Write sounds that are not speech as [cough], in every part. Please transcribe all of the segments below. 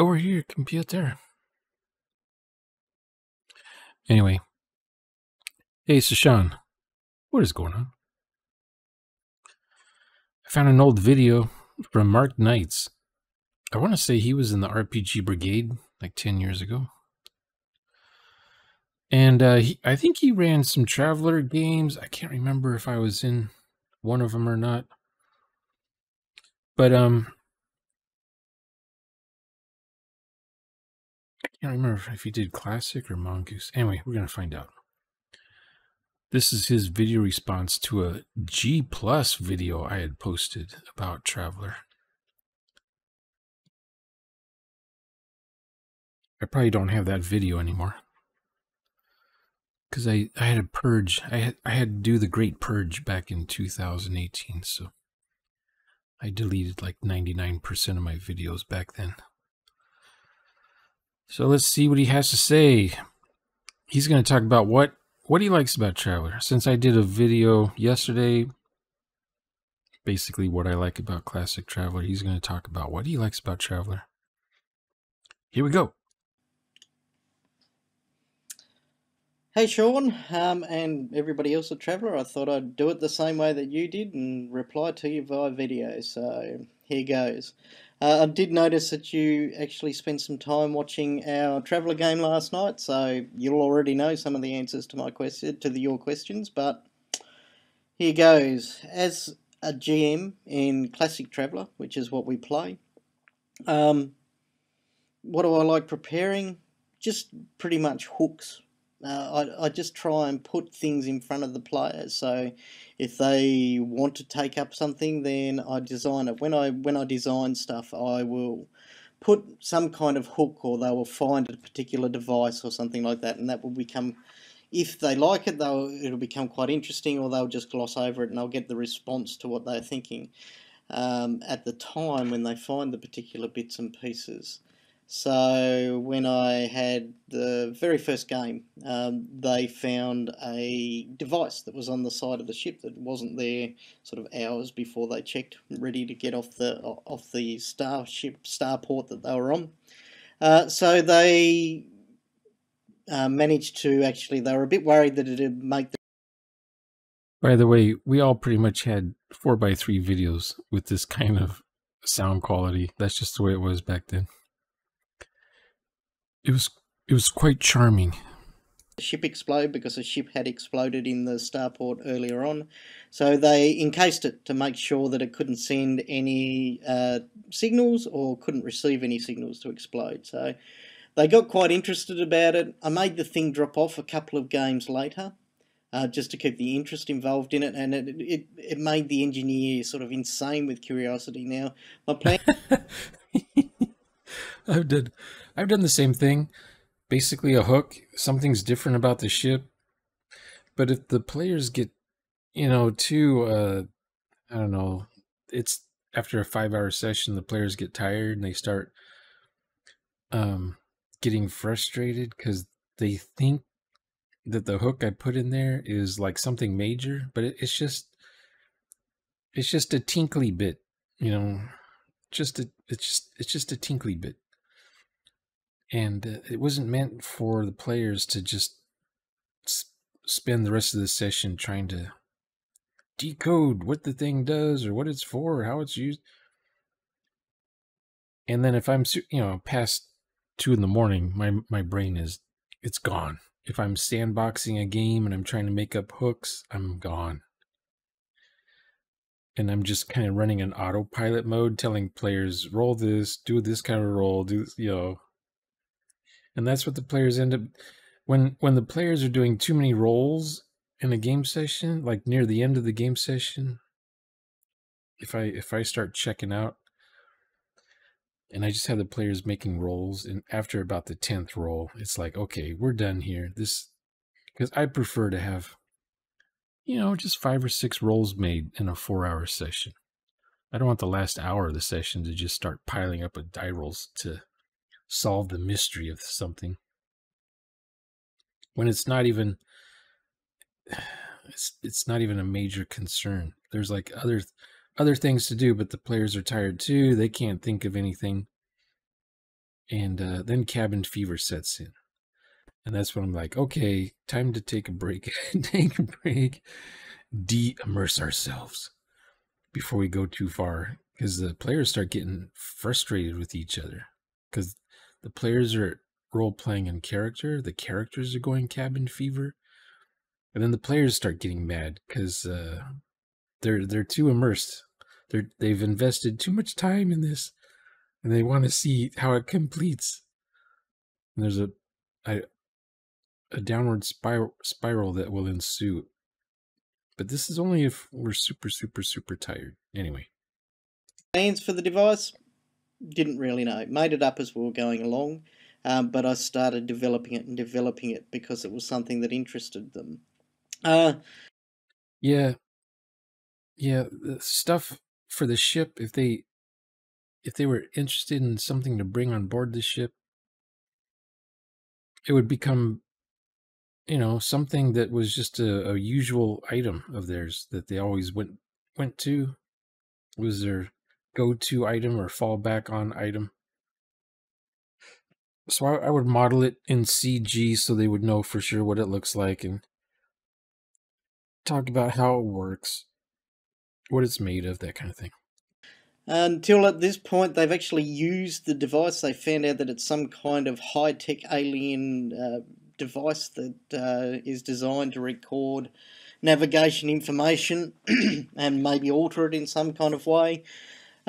over here, computer. Anyway, hey, Sashan, what is going on? I found an old video from Mark Knights. I want to say he was in the RPG Brigade like 10 years ago. And uh, he, I think he ran some Traveller games. I can't remember if I was in one of them or not. But um, can't remember if he did Classic or Mongoose. Anyway, we're going to find out. This is his video response to a G Plus video I had posted about Traveller. I probably don't have that video anymore because I, I had a purge. I had I had to do the Great Purge back in 2018, so I deleted like 99% of my videos back then. So let's see what he has to say. He's going to talk about what what he likes about Traveller. Since I did a video yesterday, basically what I like about Classic Traveller, he's going to talk about what he likes about Traveller. Here we go. Hey Sean, um, and everybody else at Traveller, I thought I'd do it the same way that you did and reply to you via video, so here goes. Uh, I did notice that you actually spent some time watching our Traveller game last night, so you'll already know some of the answers to my question, to the, your questions, but here goes. As a GM in Classic Traveller, which is what we play, um, what do I like preparing? Just pretty much hooks uh, I, I just try and put things in front of the players. So if they want to take up something, then I design it. When I when I design stuff, I will put some kind of hook, or they will find a particular device or something like that, and that will become. If they like it, they'll it'll become quite interesting, or they'll just gloss over it, and I'll get the response to what they're thinking um, at the time when they find the particular bits and pieces. So when I had the very first game, um, they found a device that was on the side of the ship that wasn't there sort of hours before they checked, ready to get off the off the starship starport that they were on. Uh, so they uh, managed to actually. They were a bit worried that it'd make. The By the way, we all pretty much had four by three videos with this kind of sound quality. That's just the way it was back then. It was it was quite charming. The ship explode because a ship had exploded in the starport earlier on, so they encased it to make sure that it couldn't send any uh, signals or couldn't receive any signals to explode. So they got quite interested about it. I made the thing drop off a couple of games later. Uh, just to keep the interest involved in it, and it, it it made the engineer sort of insane with curiosity. Now, my plan. [laughs] I've done I've done the same thing. Basically a hook, something's different about the ship. But if the players get, you know, too uh I don't know, it's after a 5-hour session the players get tired and they start um getting frustrated cuz they think that the hook I put in there is like something major, but it, it's just it's just a tinkly bit, you know, just a it's just it's just a tinkly bit and uh, it wasn't meant for the players to just spend the rest of the session trying to decode what the thing does or what it's for or how it's used. And then if i'm you know past two in the morning my my brain is it's gone. If i'm sandboxing a game and i'm trying to make up hooks i'm gone. And i'm just kind of running an autopilot mode telling players roll this do this kind of roll do you know and that's what the players end up when when the players are doing too many rolls in a game session like near the end of the game session if i if i start checking out and i just have the players making rolls and after about the 10th roll it's like okay we're done here. This because i prefer to have you know just five or six rolls made in a four hour session. I don't want the last hour of the session to just start piling up with die rolls to solve the mystery of something. When it's not even it's it's not even a major concern. There's like other other things to do but the players are tired too. They can't think of anything. And uh, then cabin fever sets in, and that's when I'm like, okay, time to take a break, [laughs] take a break, de-immerse ourselves before we go too far, because the players start getting frustrated with each other, because the players are role playing in character, the characters are going cabin fever, and then the players start getting mad because uh, they're they're too immersed. They're they've invested too much time in this, and they want to see how it completes. And there's a a, a downward spiral spiral that will ensue. But this is only if we're super super super tired. Anyway. Plans for the device? Didn't really know. Made it up as we were going along. Um, but I started developing it and developing it because it was something that interested them. Uh, yeah, yeah, stuff for the ship. If they, if they were interested in something to bring on board the ship, it would become, you know, something that was just a, a usual item of theirs that they always went went to. Was their go-to item or fallback on item so I, I, would model it in CG so they would know for sure what it looks like and talk about how it works, what it's made of, that kind of thing. Until at this point, they've actually used the device. They found out that it's some kind of high tech alien uh, device that uh, is designed to record navigation information [clears throat] and maybe alter it in some kind of way.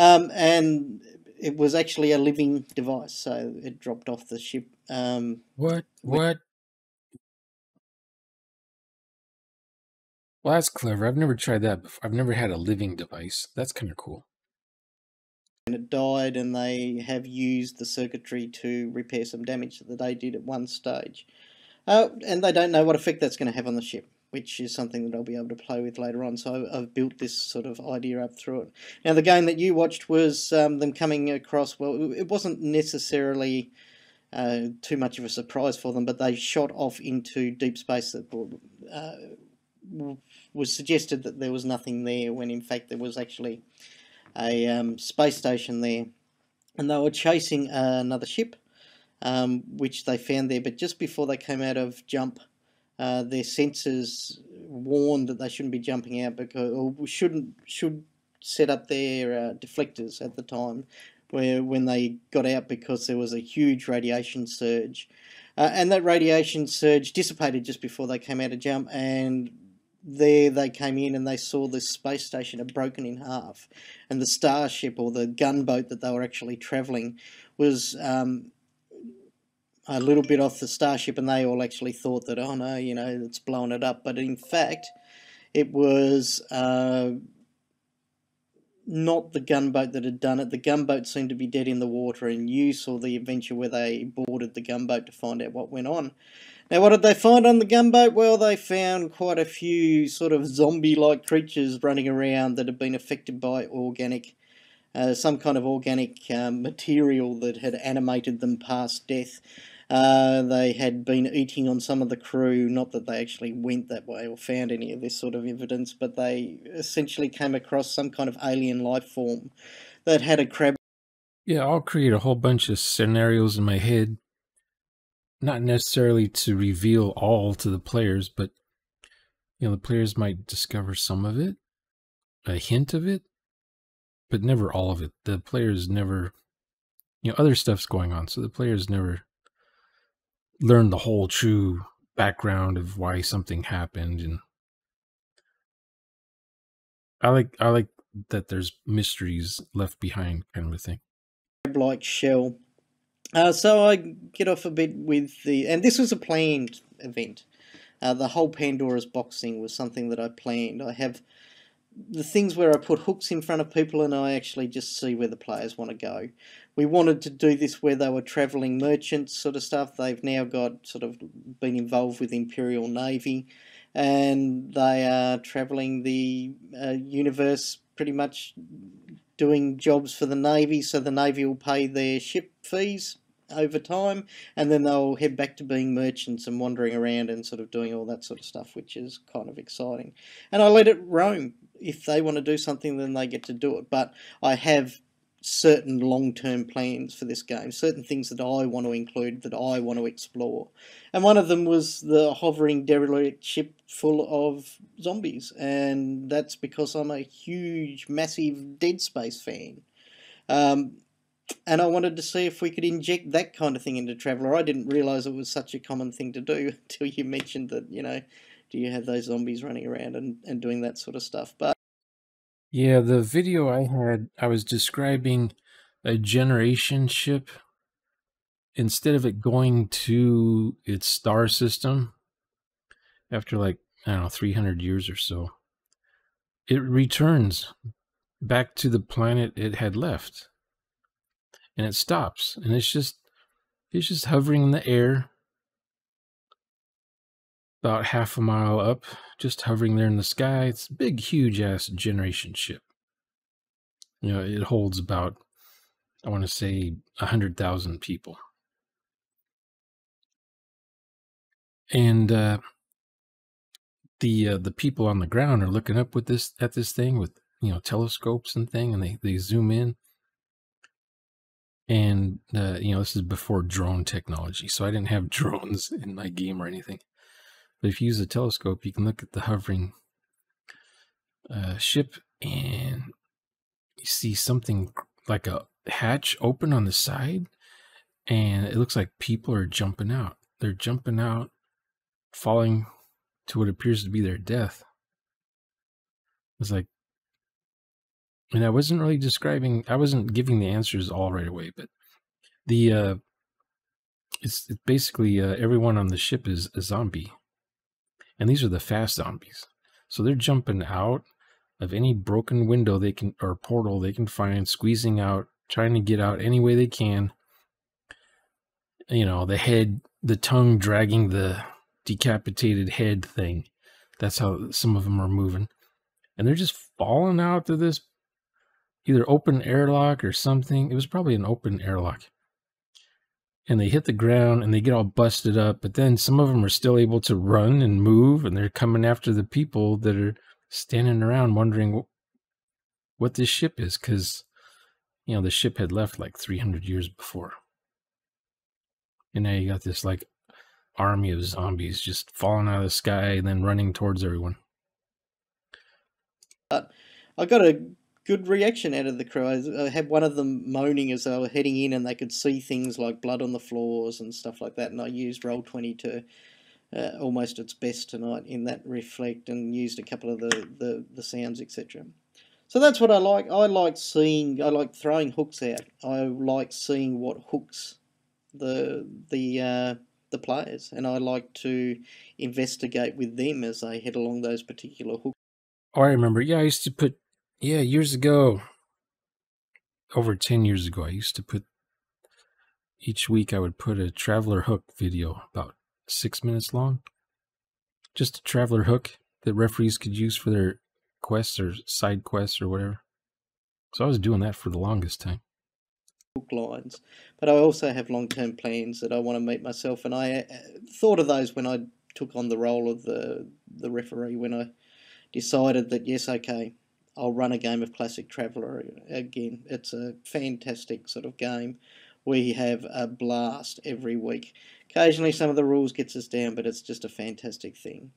Um, and it was actually a living device, so it dropped off the ship. Um, what? What? Well, that's clever. I've never tried that before. I've never had a living device. That's kind of cool. And it died, and they have used the circuitry to repair some damage that they did at one stage. Uh, and they don't know what effect that's going to have on the ship which is something that I'll be able to play with later on. So I've built this sort of idea up through it. Now the game that you watched was um, them coming across. Well, it wasn't necessarily uh, too much of a surprise for them, but they shot off into deep space that uh, was suggested that there was nothing there when in fact there was actually a um, space station there, and they were chasing uh, another ship. Um, which they found there, but just before they came out of jump, uh, their sensors warned that they shouldn't be jumping out because or shouldn't should set up their uh, deflectors at the time where when they got out because there was a huge radiation surge. Uh, and that radiation surge dissipated just before they came out of jump and there they came in and they saw this space station had broken in half. And the starship or the gunboat that they were actually traveling was um, a little bit off the starship, and they all actually thought that, oh no, you know, it's blowing it up. But in fact, it was uh, not the gunboat that had done it. The gunboat seemed to be dead in the water, and you saw the adventure where they boarded the gunboat to find out what went on. Now, what did they find on the gunboat? Well, they found quite a few sort of zombie like creatures running around that had been affected by organic. Uh, some kind of organic um, material that had animated them past death. Uh, they had been eating on some of the crew, not that they actually went that way or found any of this sort of evidence, but they essentially came across some kind of alien life form that had a crab. Yeah, I'll create a whole bunch of scenarios in my head, not necessarily to reveal all to the players, but you know, the players might discover some of it, a hint of it, but never all of it. The players never, you know, other stuff's going on, so the players never learn the whole true background of why something happened and I like I like that there's mysteries left behind kind of a thing. Like shell. Uh, so I get off a bit with the and this was a planned event. Uh, the whole Pandora's boxing was something that I planned. I have the things where I put hooks in front of people and I actually just see where the players want to go. We wanted to do this where they were travelling merchants sort of stuff. They've now got sort of been involved with Imperial Navy and they are travelling the uh, universe pretty much doing jobs for the Navy so the Navy will pay their ship fees over time and then they'll head back to being merchants and wandering around and sort of doing all that sort of stuff which is kind of exciting and I let it roam if they want to do something, then they get to do it. But I have certain long term plans for this game, certain things that I want to include, that I want to explore. And one of them was the hovering derelict ship full of zombies. And that's because I'm a huge, massive Dead Space fan. Um, and I wanted to see if we could inject that kind of thing into Traveller. I didn't realise it was such a common thing to do [laughs] until you mentioned that, you know, do you have those zombies running around and, and doing that sort of stuff? But yeah, the video I had, I was describing a generation ship. Instead of it going to its star system after like, I don't know, 300 years or so, it returns back to the planet it had left. And it stops. And it's just, it's just hovering in the air about half a mile up, just hovering there in the sky. It's a big, huge ass generation ship. You know, it holds about, I want to say, a hundred thousand people. And uh, the uh, the people on the ground are looking up with this at this thing with you know telescopes and thing, and they they zoom in. And uh, you know, this is before drone technology, so I didn't have [laughs] drones in my game or anything. But if you use a telescope, you can look at the hovering uh, ship and you see something like a hatch open on the side, and it looks like people are jumping out. They're jumping out, falling to what appears to be their death. It's like, and I wasn't really describing, I wasn't giving the answers all right away, but the, uh, it's, it's basically uh, everyone on the ship is a zombie and these are the fast zombies. So they're jumping out of any broken window they can or portal they can find, squeezing out, trying to get out any way they can. You know, the head, the tongue dragging the decapitated head thing. That's how some of them are moving. And they're just falling out to this either open airlock or something. It was probably an open airlock and they hit the ground and they get all busted up. But then some of them are still able to run and move, and they're coming after the people that are standing around wondering what this ship is because, you know, the ship had left like 300 years before. And now you got this like army of zombies just falling out of the sky and then running towards everyone. But I got a good reaction out of the crew. I had one of them moaning as they were heading in, and they could see things like blood on the floors and stuff like that. And I used Roll20 to uh, almost its best tonight in that reflect, and used a couple of the the, the sounds, etc. So that's what I like. I like seeing. I like throwing hooks out. I like seeing what hooks the the uh, the players, and I like to investigate with them as they head along those particular hooks. I remember. Yeah, I used to put yeah, years ago, over 10 years ago, I used to put each week I would put a traveler hook video about six minutes long. Just a traveler hook that referees could use for their quests or side quests or whatever. So I was doing that for the longest time. Hook lines, but I also have long term plans that I want to meet myself, and I uh, thought of those when I took on the role of the the referee when I decided that yes, okay, I'll run a game of Classic Traveller again. It's a fantastic sort of game. We have a blast every week. Occasionally some of the rules gets us down, but it's just a fantastic thing.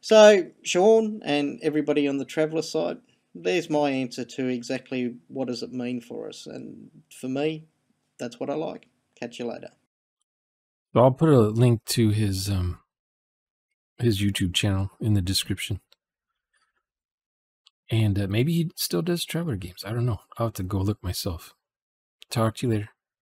So, Sean and everybody on the Traveller side, there's my answer to exactly what does it mean for us. And for me, that's what I like. Catch you later. So I'll put a link to his um his YouTube channel in the description. And uh, maybe he still does Traveller games. I don't know. I'll have to go look myself. Talk to you later.